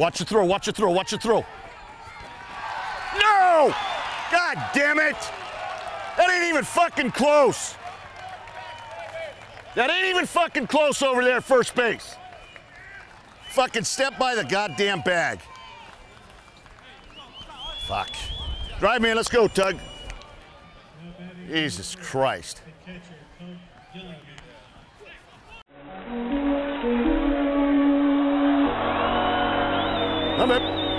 Watch your throw, watch your throw, watch your throw. No! God damn it! That ain't even fucking close. That ain't even fucking close over there, first base. Fucking step by the goddamn bag. Fuck. Drive man, let's go, Tug. Jesus Christ. I'm in.